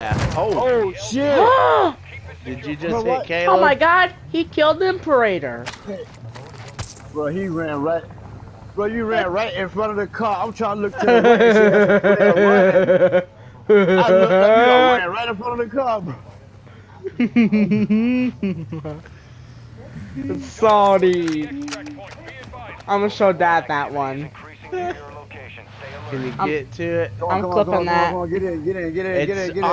Oh, Oh shit! did you just hit Caleb? Oh my god, he killed the Imperator. Bro, he ran right. Bro, you ran right in front of the car. I'm trying to look to the right. I looked you ran right in front of the car, bro. Salty. I'm gonna show Dad that one. Can you get to it? I'm on, clipping that. Get in, get in, get in, get in, get in.